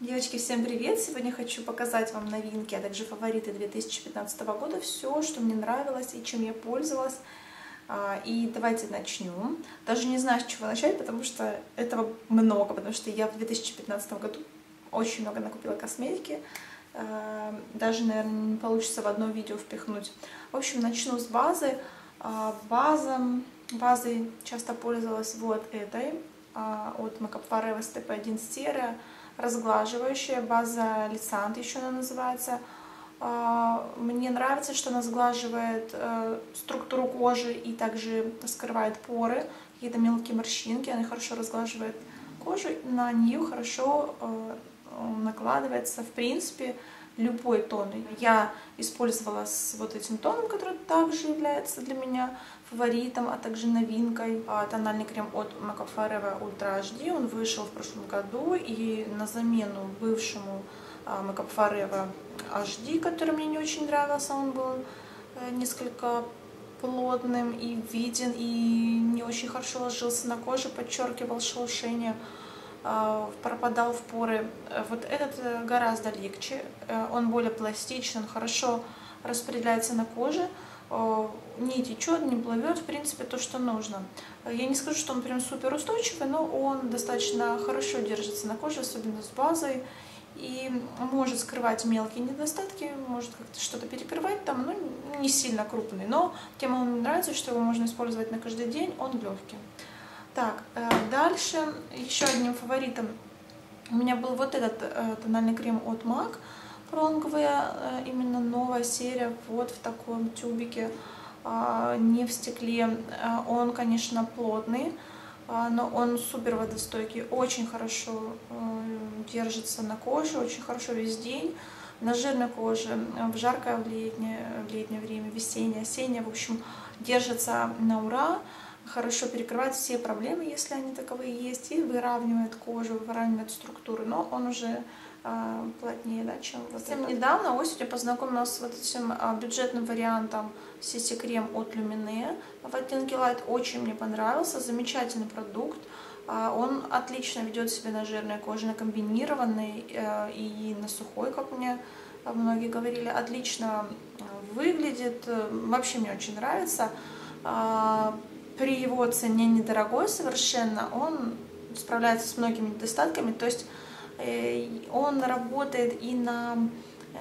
Девочки, всем привет! Сегодня хочу показать вам новинки, а также фавориты 2015 года, все, что мне нравилось и чем я пользовалась. А, и давайте начнем. Даже не знаю, с чего начать, потому что этого много, потому что я в 2015 году очень много накупила косметики. А, даже, наверное, не получится в одно видео впихнуть. В общем, начну с базы. А, база, базой часто пользовалась вот этой от Makeup Forever Step 1 серия разглаживающая, база Лисант еще она называется. А, мне нравится, что она сглаживает э, структуру кожи и также скрывает поры, какие-то мелкие морщинки, она хорошо разглаживает кожу, на нее хорошо э, накладывается, в принципе, любой тон. Я использовала с вот этим тоном, который также является для меня фаворитом, а также новинкой. А, тональный крем от Forever Ultra HD. Он вышел в прошлом году и на замену бывшему а, Forever HD, который мне не очень нравился, он был э, несколько плотным и виден, и не очень хорошо ложился на коже, подчеркивал шелушение. Э, пропадал в поры. Э, вот этот э, гораздо легче, он более пластичный, он хорошо распределяется на коже, не течет, не плывет, в принципе, то, что нужно. Я не скажу, что он прям супер устойчивый, но он достаточно хорошо держится на коже, особенно с базой, и может скрывать мелкие недостатки, может как-то что-то перекрывать там, ну, не сильно крупный, но тем он мне нравится, что его можно использовать на каждый день, он легкий. Так, э, дальше еще одним фаворитом у меня был вот этот э, тональный крем от MAC пронговая, э, именно новая серия, вот в таком тюбике, а, не в стекле. Он, конечно, плотный, а, но он супер водостойкий, очень хорошо держится на коже, очень хорошо весь день. На жирной коже, в жаркое в летнее, в летнее время, весеннее, осеннее, в общем, держится на ура хорошо перекрывает все проблемы, если они таковые есть, и выравнивает кожу, выравнивает структуру, но он уже э, плотнее, да, чем вот Совсем этот. недавно осенью познакомилась с вот этим э, бюджетным вариантом CC крем от Lumine в оттенке Light, очень мне понравился, замечательный продукт, э, он отлично ведет себя на жирной коже, на комбинированной э, и на сухой, как мне многие говорили, отлично выглядит, вообще мне очень нравится. При его цене недорогой совершенно, он справляется с многими недостатками, то есть э, он работает и на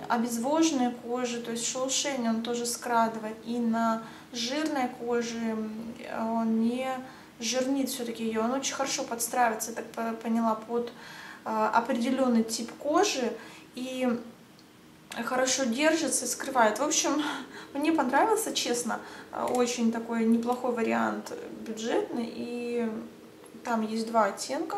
обезвоженной коже, то есть шелушение он тоже скрадывает, и на жирной коже он не жирнит все-таки ее, он очень хорошо подстраивается, я так поняла, под а, определенный тип кожи, и хорошо держится, скрывает. В общем, мне понравился, честно, очень такой неплохой вариант бюджетный. И там есть два оттенка.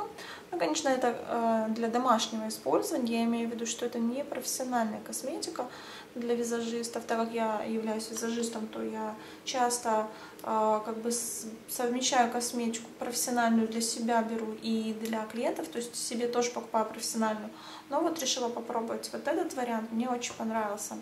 Ну, конечно, это э, для домашнего использования. Я имею в виду, что это не профессиональная косметика для визажистов. Так как я являюсь визажистом, то я часто э, как бы совмещаю косметику профессиональную для себя беру и для клиентов. То есть себе тоже покупаю профессиональную. Но вот решила попробовать вот этот вариант. Мне очень понравился.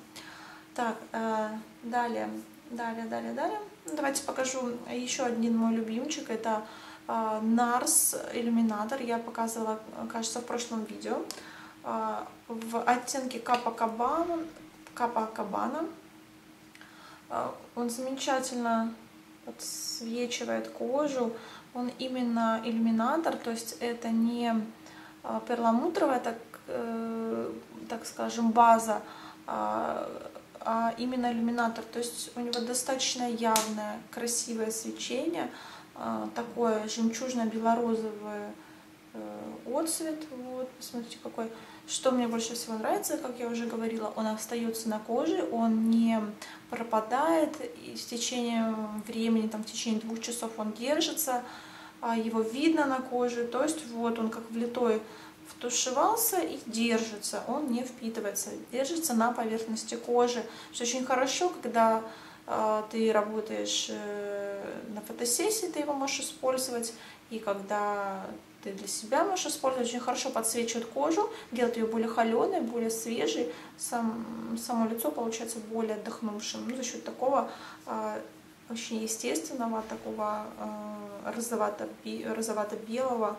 Так, э, далее, далее, далее, далее. Давайте покажу еще один мой любимчик. Это NARS иллюминатор. Я показывала, кажется, в прошлом видео. В оттенке Капа Кабана. Капа Кабана. Он замечательно подсвечивает кожу. Он именно иллюминатор, то есть это не перламутровая, так, э, так скажем, база, а именно иллюминатор. То есть у него достаточно явное, красивое свечение, а, такое жемчужно-белорозовый э, отцвет. Вот, посмотрите какой. Что мне больше всего нравится, как я уже говорила, он остается на коже, он не пропадает, и в течение времени, там, в течение двух часов он держится, а его видно на коже, то есть вот он как влитой втушевался и держится, он не впитывается, держится на поверхности кожи, что очень хорошо, когда э, ты работаешь э, на фотосессии, ты его можешь использовать, и когда ты для себя можешь использовать, очень хорошо подсвечивает кожу, делает ее более холеной, более свежей, сам, само лицо получается более отдохнувшим, ну, за счет такого э, очень естественного, такого э, розовато-белого,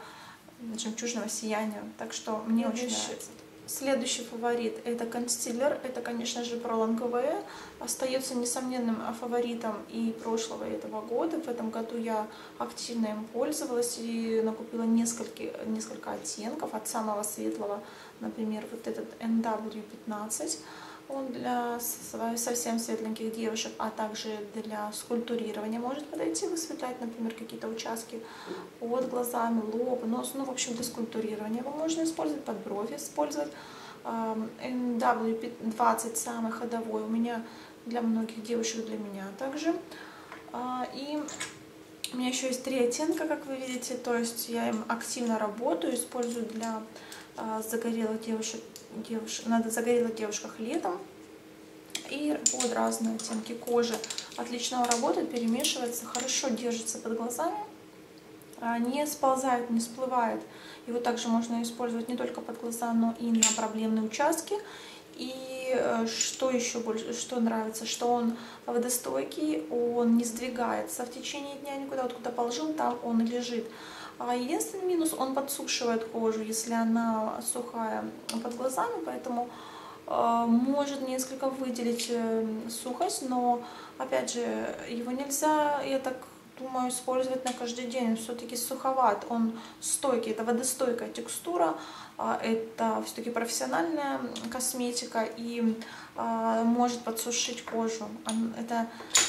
жемчужного сияния. Так что мне очень нравится. Следующий фаворит это консилер, это, конечно же, про Лангове. Остается несомненным фаворитом и прошлого и этого года. В этом году я активно им пользовалась и накупила несколько, несколько оттенков, от самого светлого, например, вот этот NW15 он для совсем светленьких девушек, а также для скульптурирования может подойти, высветлять, например, какие-то участки под глазами, лоб, нос, ну, в общем, для скульптурирования его можно использовать, под бровь использовать. NW20 самый ходовой у меня для многих девушек, для меня также. А, и у меня еще есть три оттенка, как вы видите, то есть я им активно работаю, использую для загорелых девушек, девушек, на загорелых девушках летом. И под разные оттенки кожи отлично работает, перемешивается, хорошо держится под глазами, а, не сползает, не всплывает. Его также можно использовать не только под глаза, но и на проблемные участки. И э, что еще больше, что нравится, что он водостойкий, он не сдвигается в течение дня никуда, вот куда положил, там он и лежит. А единственный минус, он подсушивает кожу, если она сухая под глазами, поэтому э, может несколько выделить э, сухость, но опять же его нельзя, я так думаю, использовать на каждый день. Все-таки суховат, он стойкий, это водостойкая текстура, а, это все-таки профессиональная косметика и а, может подсушить кожу. Это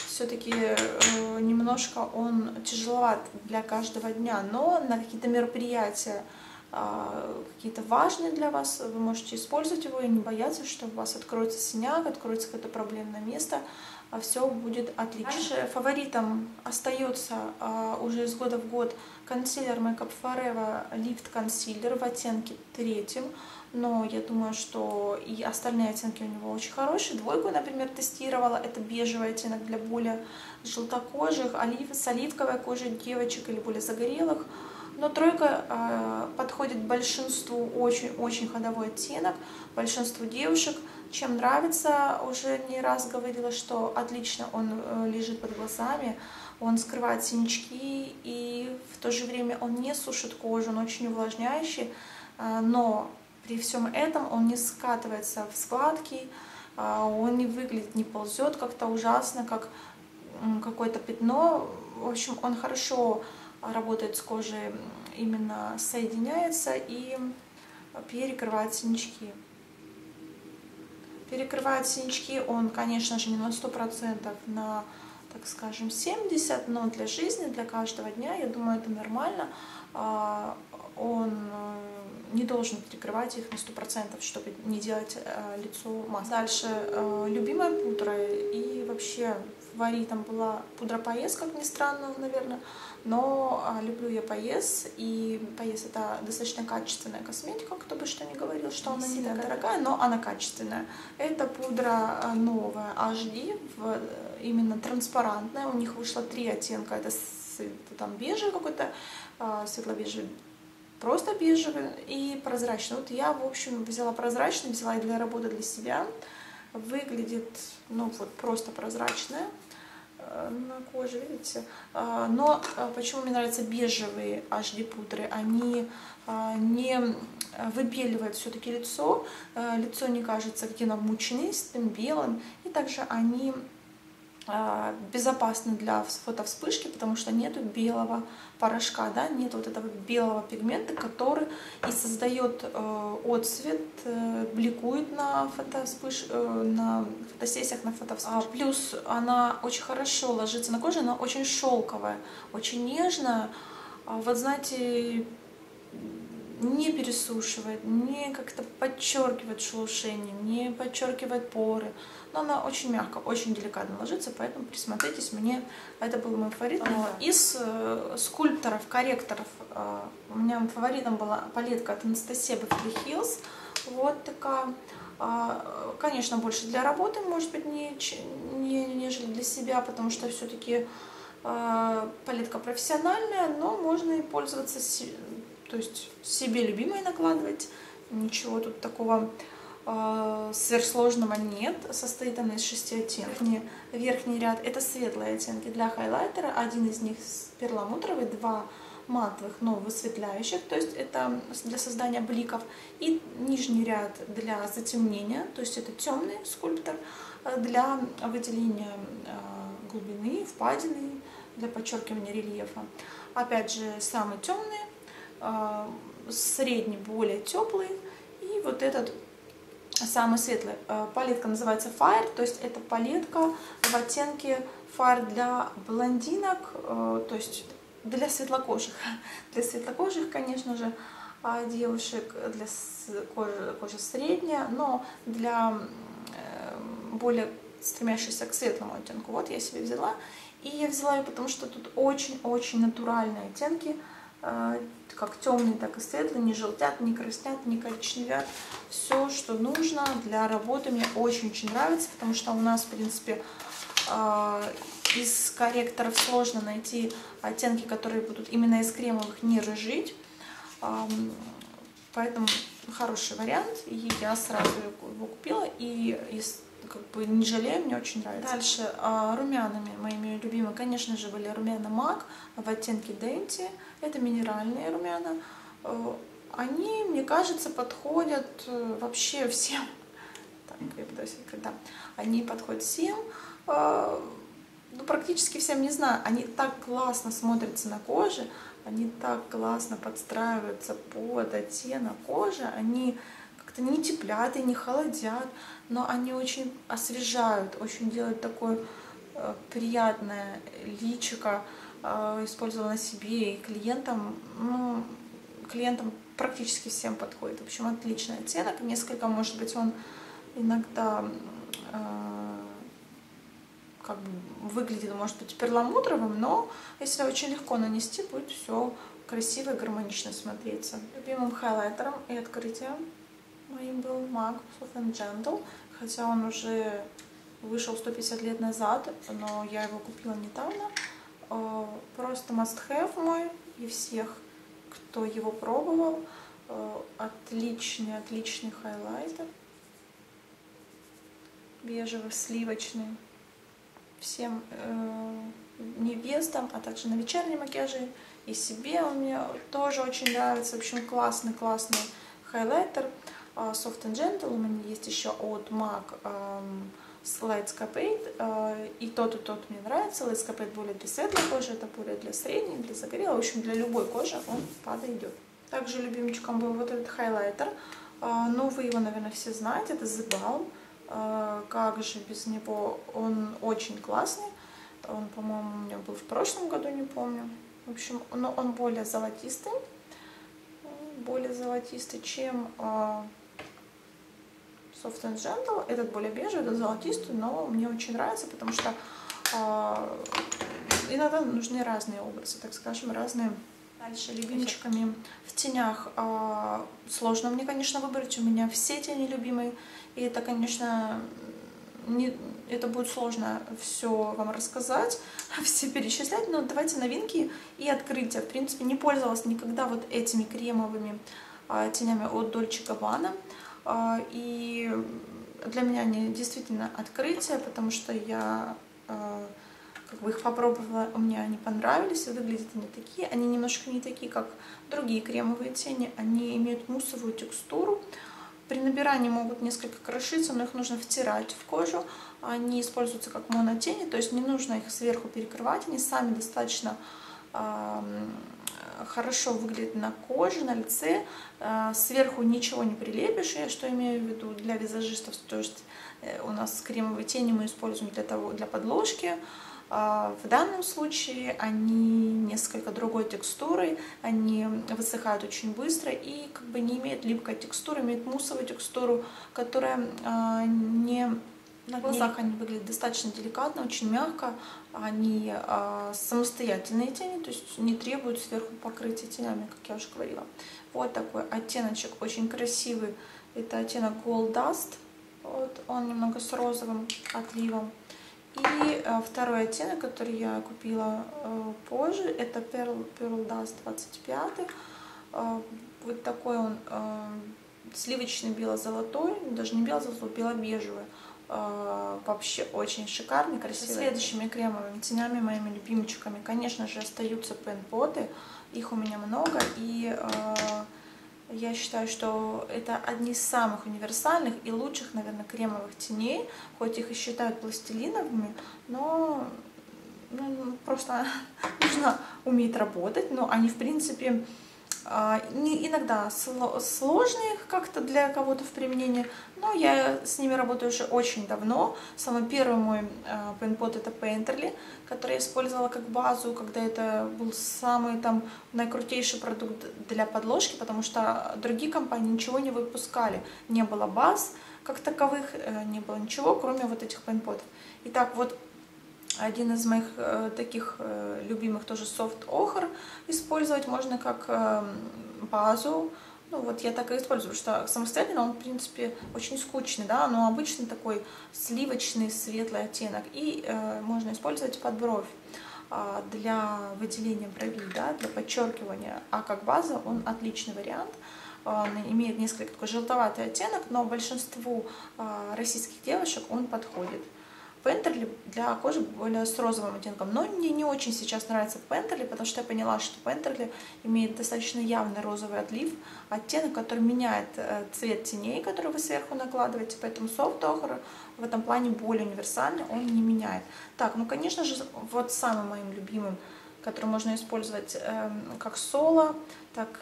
все-таки э, немножко он тяжеловат для каждого дня, но на какие-то мероприятия, а, какие-то важные для вас, вы можете использовать его и не бояться, что у вас откроется синяк, откроется какое-то проблемное место, все будет отлично. Дальше фаворитом остается а, уже из года в год консилер Makeup Forever Lift Concealer в оттенке третьем. Но я думаю, что и остальные оттенки у него очень хорошие. Двойку, например, тестировала. Это бежевый оттенок для более желтокожих, олив, с оливковой кожей девочек или более загорелых. Но тройка э, подходит большинству, очень-очень ходовой оттенок, большинству девушек. Чем нравится, уже не раз говорила, что отлично он э, лежит под глазами, он скрывает синячки и в то же время он не сушит кожу, он очень увлажняющий, э, но при всем этом он не скатывается в складки, э, он не выглядит, не ползет как-то ужасно, как какое-то пятно. В общем, он хорошо работает с кожей, именно соединяется и перекрывает синячки. Перекрывает синячки он, конечно же, не на 100%, на, так скажем, 70%, но для жизни, для каждого дня, я думаю, это нормально. А, он э, должен перекрывать их на 100%, чтобы не делать э, лицо маской. Дальше, э, любимая пудра и вообще фаворитом была пудра Паес, как ни странно, наверное. Но а, люблю я Паес, и Паес это достаточно качественная косметика, кто бы что ни говорил, что она не такая дорогая, но она качественная. Это пудра а, новая HD, в, именно транспарантная, у них вышло три оттенка, это там бежевый какой-то, а, светло-бежевый, просто бежевый и прозрачный. Вот я, в общем, взяла прозрачный, взяла для работы для себя. Выглядит, ну вот, просто прозрачная э, на коже, видите. А, но а, почему мне нравятся бежевые HD пудры? Они а, не выбеливают все-таки лицо, э, лицо не кажется где-то мучнистым, белым, и также они безопасны для фотовспышки, потому что нету белого порошка, да, нет вот этого белого пигмента, который и создает э, отцвет, э, бликует на фотовспыш, э, на фотосессиях, на фотовспышке. А, плюс она очень хорошо ложится на кожу, она очень шелковая, очень нежная. А, вот знаете, не пересушивает, не как-то подчеркивает шелушение, не подчеркивает поры. Но она очень мягко, очень деликатно ложится, поэтому присмотритесь, мне это был мой фаворит. Ага. Из э, скульпторов, корректоров э, у меня фаворитом была палетка от Anastasia Beverly Hills. Вот такая. А, конечно, больше для работы, может быть, не, не, нежели для себя, потому что все-таки э, палетка профессиональная, но можно и пользоваться то есть себе любимой накладывать. Ничего тут такого э, сверхсложного нет. Состоит она из шести оттенков. Верхний, верхний ряд это светлые оттенки для хайлайтера. Один из них перламутровый, два матовых, но высветляющих, то есть это для создания бликов, и нижний ряд для затемнения, то есть это темный скульптор э, для выделения э, глубины, впадины, для подчеркивания рельефа. Опять же, самый темный, средний, более теплый, и вот этот самый светлый. Палетка называется Fire, то есть это палетка в оттенке Fire для блондинок, то есть для светлокожих. Для светлокожих, конечно же, а, девушек, для кожи, кожи средняя, но для более стремящихся к светлому оттенку. Вот я себе взяла. И я взяла ее, потому что тут очень-очень натуральные оттенки, э, как темные, так и светлые, не желтят, не краснят, не коричневят. Все, что нужно для работы, мне очень-очень нравится, потому что у нас, в принципе, а, из корректоров сложно найти оттенки, которые будут именно из кремовых не рыжить. Поэтому хороший вариант. И я сразу его купила. И как бы не жалею, мне очень нравится. Дальше а, румянами моими любимыми, конечно же, были румяна MAC в оттенке Dainty. Это минеральные румяна. Э, они, мне кажется, подходят э, вообще всем. Так, я пытаюсь, когда они подходят всем. Э, ну, практически всем, не знаю, они так классно смотрятся на коже, они так классно подстраиваются под оттенок кожи, они как-то не теплят и не холодят, но они очень освежают, очень делают такое э, приятное личико, э, использовала на себе и клиентам, ну, клиентам практически всем подходит. В общем, отличный оттенок, несколько, может быть, он иногда э, как бы выглядит, может быть, перламутровым, но если очень легко нанести, будет все красиво и гармонично смотреться. Любимым хайлайтером и открытием моим был MAC Soft and Gentle, хотя он уже вышел 150 лет назад, но я его купила недавно. Э, просто must have мой и всех, кто его пробовал. Э, отличный, отличный хайлайтер. Бежевый, сливочный всем э, невестам, а также на вечернем макияже и себе он мне тоже очень нравится. В общем, классный-классный хайлайтер Soft and Gentle. У меня есть еще от MAC um, Light Scapade. Uh, и тот, и тот мне нравится. Light Scapade более для светлой кожи, это более для средней, для загорелой. В общем, для любой кожи он подойдет. Также любимчиком был вот этот хайлайтер. Uh, ну, вы его, наверное, все знаете. Это The Balm. А, как же без него? Он очень классный. Он, по-моему, у меня был в прошлом году, не помню. В общем, но он более золотистый. Более золотистый, чем Soft and Gentle. Этот более бежевый, этот золотистый, но мне очень нравится, потому что uh, иногда нужны разные образы, так скажем, разные Дальше любимчиками в тенях э, сложно мне, конечно, выбрать. У меня все тени любимые. И это, конечно, не, это будет сложно все вам рассказать, все перечислять, но давайте новинки и открытия. В принципе, не пользовалась никогда вот этими кремовыми э, тенями от Dolce Gabbana. Э, и для меня они действительно открытие, потому что я... Э, как бы их попробовала, меня они понравились, выглядят они такие, они немножко не такие, как другие кремовые тени, они имеют муссовую текстуру, при набирании могут несколько крошиться, но их нужно втирать в кожу, они используются как монотени, то есть не нужно их сверху перекрывать, они сами достаточно хорошо выглядят на коже, на лице, э, сверху ничего не прилепишь, я что имею в виду для визажистов, то есть э, у нас кремовые тени мы используем для, того, для подложки, а, в данном случае они несколько другой текстуры, они высыхают очень быстро и как бы не имеют липкой текстуры, имеют муссовую текстуру, которая а, не на глазах они выглядят достаточно деликатно, очень мягко. Они э, самостоятельные тени, то есть не требуют сверху покрытия тенями, как я уже говорила. Вот такой оттеночек, очень красивый. Это оттенок Gold Dust. Вот, он немного с розовым отливом. И э, второй оттенок, который я купила э, позже, это Pearl, Pearl Dust 25. Э, вот такой он сливочный бело-золотой, даже не бело-золотой, бело-бежевый. Э, вообще очень шикарный, красивый. Следующими кремовыми тенями, моими любимчиками, конечно же, остаются пен-поты. Их у меня много, и э, я считаю, что это одни из самых универсальных и лучших, наверное, кремовых теней. Хоть их и считают пластилиновыми, но ну, просто нужно уметь работать. Но они, в принципе, иногда сложные как-то для кого-то в применении, но я с ними работаю уже очень давно. Самый первый мой а, пейнпот это Painterly, который я использовала как базу, когда это был самый там наикрутейший продукт для подложки, потому что другие компании ничего не выпускали. Не было баз как таковых, э, не было ничего, кроме вот этих пейнпотов. Итак, вот один из моих э, таких э, любимых тоже софт охр использовать можно как э, базу. Ну вот я так и использую, что самостоятельно он, в принципе, очень скучный, да, но обычно такой сливочный светлый оттенок. И э, можно использовать под бровь э, для выделения бровей, да, для подчеркивания. А как база он отличный вариант. Он имеет несколько такой желтоватый оттенок, но большинству э, российских девушек он подходит. Пентерли для кожи более с розовым оттенком. Но мне не очень сейчас нравится Пентерли, потому что я поняла, что Пентерли имеет достаточно явный розовый отлив, оттенок, который меняет э, цвет теней, которые вы сверху накладываете. Поэтому Soft Ochre в этом плане более универсальный, он не меняет. Так, ну конечно же, вот самым моим любимым, который можно использовать э, как соло, так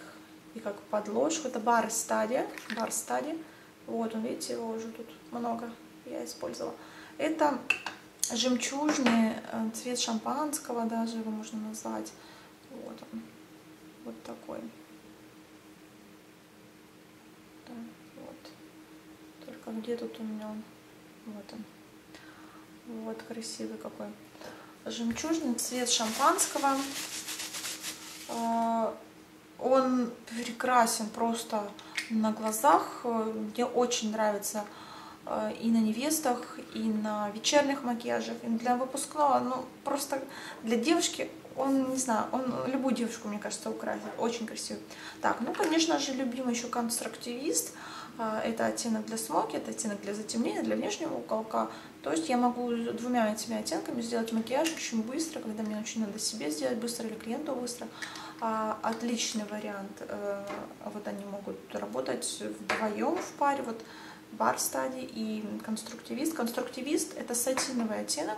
и как подложку, это Bar Study. Bar Study. Вот он, видите, его уже тут много я использовала. Это жемчужный э, цвет шампанского, даже его можно назвать. Вот он, вот такой. Да, вот. Только где тут у меня он? Вот он. Вот красивый какой. Жемчужный цвет шампанского. Э, он прекрасен просто на глазах. Мне очень нравится Э, и на невестах, и на вечерних макияжах, и для выпускного, ну, просто для девушки он, не знаю, он любую девушку, мне кажется, украсит. Очень красивый. Так, ну, конечно же, любимый еще конструктивист. Э, это оттенок для смоки, это оттенок для затемнения, для внешнего уголка. То есть я могу двумя этими оттенками сделать макияж очень быстро, когда мне очень надо себе сделать быстро или клиенту быстро. А, отличный вариант. Э, вот они могут работать вдвоем в паре. Вот бар стадии и конструктивист. Конструктивист это сатиновый оттенок,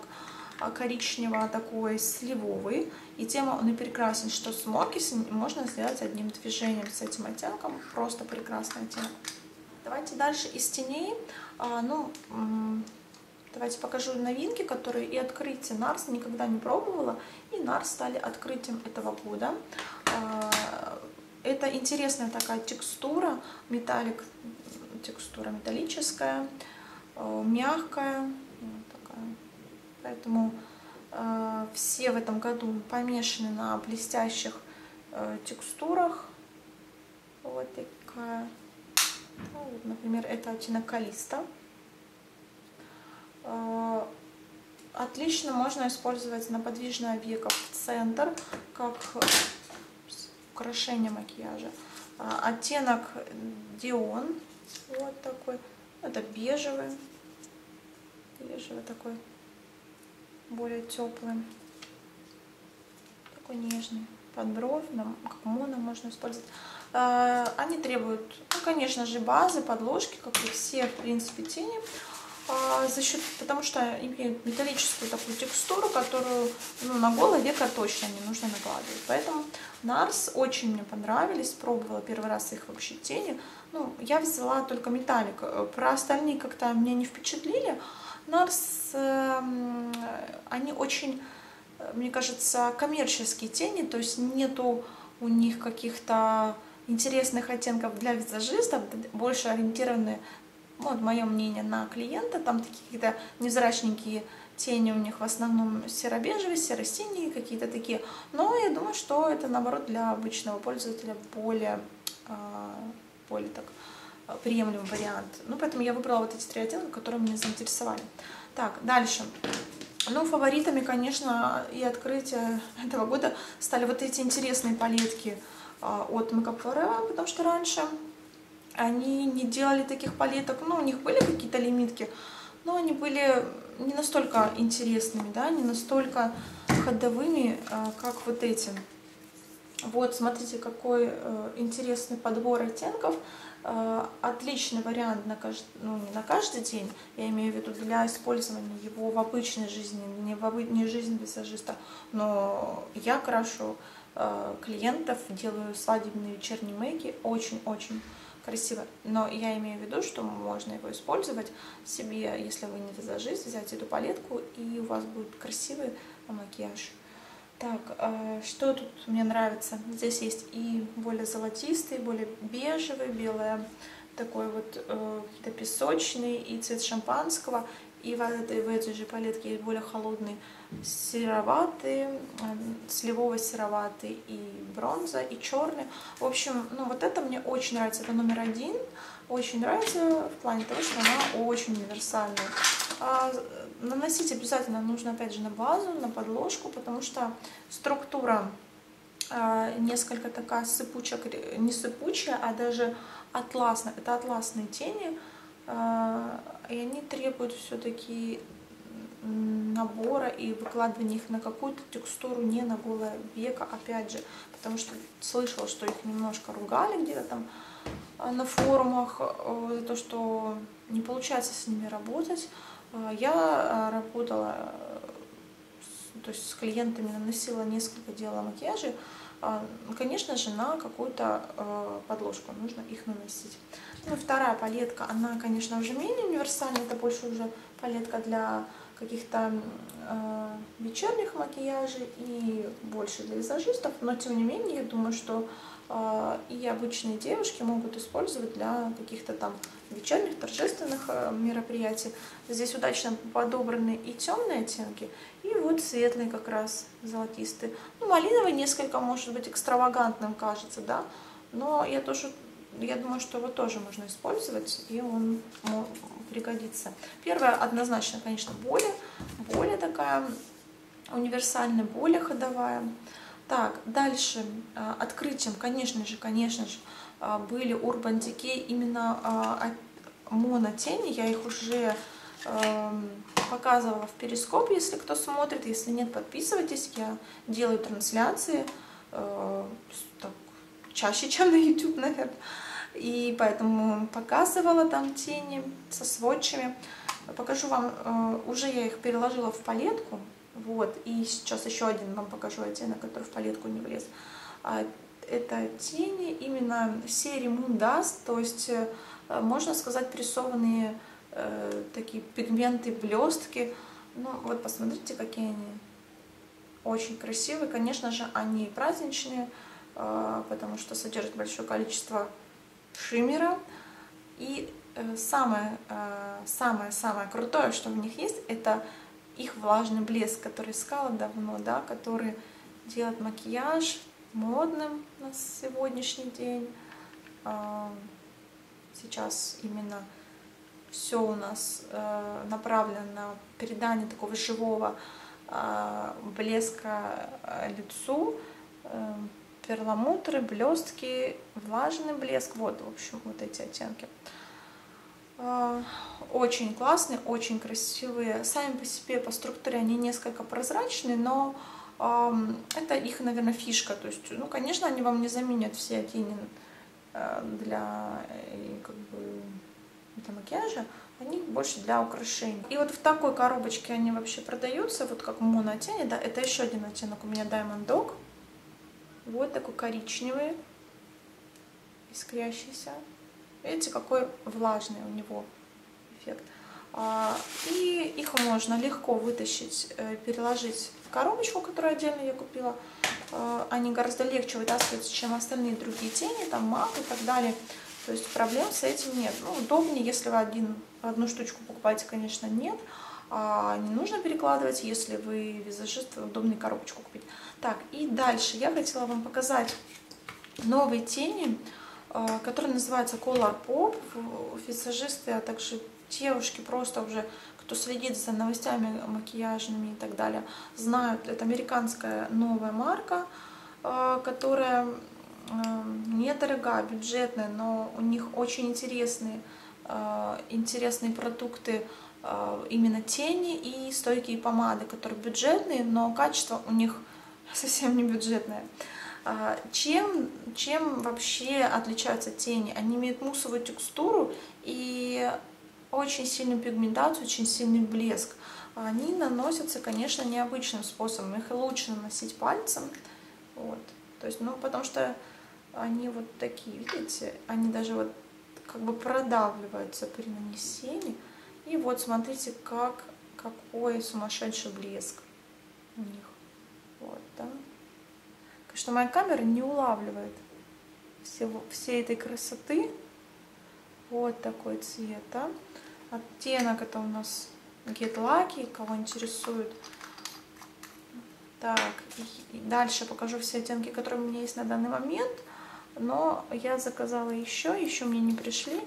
а, коричневого такой сливовый. И тема он и прекрасен, что смоки можно сделать одним движением с этим оттенком. Просто прекрасный оттенок. Давайте дальше из теней. А, ну, давайте покажу новинки, которые и открытие Нарс никогда не пробовала. И Нарс стали открытием этого года. А, это интересная такая текстура, металлик текстура металлическая, э, мягкая. Вот такая. Поэтому э, все в этом году помешаны на блестящих э, текстурах. Вот такая. Ну, например, это оттенок Калиста. Отлично можно использовать на подвижное веко в центр, как украшение макияжа. Оттенок Дион вот такой. Это бежевый. Бежевый такой. Более теплый. Такой нежный. Под бровь, как моно можно использовать. А, они требуют, ну, конечно же, базы, подложки, как и все, в принципе, тени. А, за счет, потому что имеют металлическую такую текстуру, которую ну, на голое веко точно не нужно накладывать. Поэтому Нарс очень мне понравились, пробовала первый раз их вообще тени. Ну, я взяла только металлик. Про остальные как-то меня не впечатлили. Нарс, э, они очень, мне кажется, коммерческие тени, то есть нету у них каких-то интересных оттенков для визажистов, больше ориентированы, вот мое мнение, на клиента. Там такие какие-то невзрачненькие тени у них в основном серо-бежевые, серо-синие какие-то такие. Но я думаю, что это наоборот для обычного пользователя более а, более так э, приемлемый вариант. Ну, поэтому я выбрала вот эти три оттенка, которые меня заинтересовали. Так, дальше. Ну, фаворитами, конечно, и открытие этого года стали вот эти интересные палетки э, от Makeup Forever, потому что раньше они не делали таких палеток, ну, у них были какие-то лимитки, но они были не настолько интересными, да, не настолько ходовыми, как вот эти. Вот, смотрите, какой интересный подбор оттенков. Э, отличный вариант на каждый, ну не на каждый день, я имею в виду для использования его в обычной жизни, не в обычной жизни визажиста, но я крашу э, клиентов, делаю свадебные вечерние мейки, очень-очень красиво. Но я имею в виду, что можно его использовать себе, если вы не визажист, взять эту палетку, и у вас будет красивый макияж. Так, э, что тут мне нравится? Здесь есть и более золотистый, более бежевый, белое, такой вот э, песочный, и цвет шампанского. И в этой, в этой же палетке есть более холодный сероватый, э, сливово-сероватый и бронза, и черный. В общем, ну вот это мне очень нравится. Это номер один. Очень нравится в плане того, что она очень универсальная. А, наносить обязательно нужно, опять же, на базу, на подложку, потому что структура а, несколько такая сыпучая, не сыпучая, а даже атласная. Это атласные тени, а, и они требуют все-таки набора и выкладывания их на какую-то текстуру, не на голое веко, опять же, потому что слышала, что их немножко ругали где-то там на форумах э, за то, что не получается с ними работать. А, я а, работала то есть с клиентами, наносила несколько дела макияжа. А, конечно же, на какую-то подложку нужно их наносить. Ну, вторая палетка, она, конечно, уже менее универсальная, это больше уже палетка для каких-то э, вечерних макияжей и больше для визажистов, но тем не менее, я думаю, что э, и обычные девушки могут использовать для каких-то там вечерних торжественных э, мероприятий. Здесь удачно подобраны и темные оттенки, и вот светлые как раз золотистые. Ну, малиновый несколько может быть экстравагантным кажется, да, но я тоже, я думаю, что его тоже можно использовать, и он пригодится. Первое, однозначно, конечно, более, более такая универсальная, более ходовая. Так, дальше э, открытием, конечно же, конечно же, э, были Urban Decay именно э, монотени. Я их уже эм, показывала в перископ, если кто смотрит. Если нет, подписывайтесь. Я делаю трансляции так, чаще, чем на YouTube, наверное и поэтому показывала там тени со сводчами. Покажу вам, э, уже я их переложила в палетку, вот, и сейчас еще один вам покажу оттенок, который в палетку не влез. А, это тени именно серии Moon Dust, то есть, э, можно сказать, прессованные э, такие пигменты, блестки. Ну, вот посмотрите, какие они очень красивые. Конечно же, они праздничные, потому что содержат большое количество шиммера. И самое-самое-самое э, крутое, что в них есть, это их влажный блеск, который искала давно, да, который делает макияж модным на сегодняшний день. А, сейчас именно все у нас э, направлено на передание такого живого а, блеска э, лицу, перламутры, блестки, влажный блеск. Вот, в общем, вот эти оттенки. А, очень классные, очень красивые. Сами по себе, по структуре они несколько прозрачные, но это их, наверное, фишка. То есть, ну, конечно, они вам не заменят все тени э, для, э, как бы, для макияжа, они больше для украшений. И вот в такой коробочке они вообще продаются, вот как монотени, да, это еще один оттенок у меня Diamond Dog. Вот такой коричневый, искрящийся. Видите, какой влажный у него эффект. А, и их можно легко вытащить, э, переложить в коробочку, которую отдельно я купила. А, они гораздо легче вытаскиваются, чем остальные другие тени, там мак и так далее. То есть проблем с этим нет. Ну, удобнее, если вы один, одну штучку покупаете, конечно, нет. А не нужно перекладывать, если вы визажист, удобнее коробочку купить. Так, и дальше я хотела вам показать новые тени, э, которые называются Color Pop. Визажисты, а также девушки просто уже, кто следит за новостями макияжными и так далее, знают, это американская новая марка, э, которая недорогая, бюджетная, но у них очень интересные интересные продукты именно тени и стойкие помады, которые бюджетные, но качество у них совсем не бюджетное. А, чем, чем вообще отличаются тени? Они имеют муссовую текстуру и очень сильную пигментацию, очень сильный блеск. Они наносятся, конечно, необычным способом. Их лучше наносить пальцем. Вот. То есть, ну, потому что они вот такие, видите, они даже вот как бы продавливаются при нанесении. И вот смотрите, как, какой сумасшедший блеск у них. Вот, да. Конечно, моя камера не улавливает всего, всей этой красоты. Вот такой цвет, да. Оттенок это у нас Get Lucky, кого интересует. Так, дальше покажу все оттенки, которые у меня есть на данный момент. Но я заказала еще, еще мне не пришли.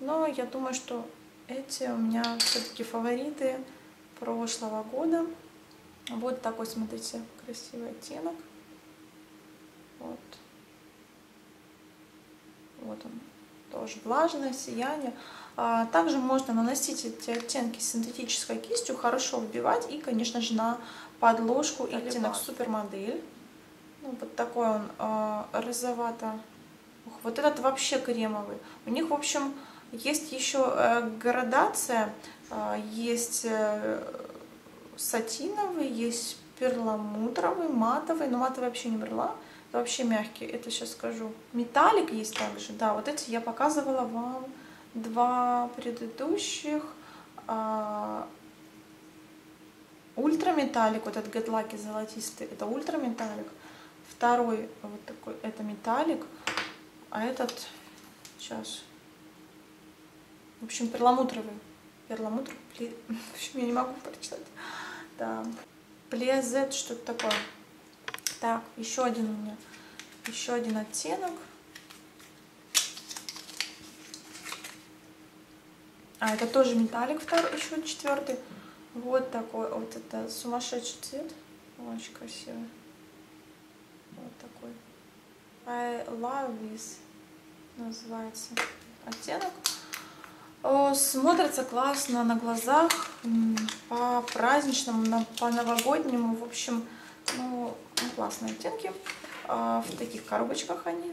Но я думаю, что эти у меня все-таки фавориты прошлого года. Вот такой, смотрите, красивый оттенок. Вот. Вот он. Тоже влажное сияние. А, также можно наносить эти оттенки синтетической кистью, хорошо вбивать и, конечно же, на подложку и оттенок супермодель. Ну, вот такой он э, розовато. Ух, вот этот вообще кремовый. У них, в общем, есть еще э, градация. Э, есть э, сатиновый, есть перламутровый, матовый. Но матовый вообще не брала. Вообще мягкий. Это сейчас скажу. Металлик есть также. Да, вот эти я показывала вам два предыдущих. А, ультраметаллик, вот этот Lucky золотистый, это ультраметаллик. Второй вот такой, это металлик. А этот, сейчас, в общем, перламутровый. Перламутр, в общем, я не могу прочитать. Да. Плезет, что-то такое. Так, еще один у меня, еще один оттенок. А, это тоже металлик второй, еще четвертый. Вот такой, вот это сумасшедший цвет. Очень красивый. Вот такой. I love this называется оттенок. Смотрится классно на глазах, по праздничному, по новогоднему. В общем, ну, классные оттенки. А, в таких коробочках они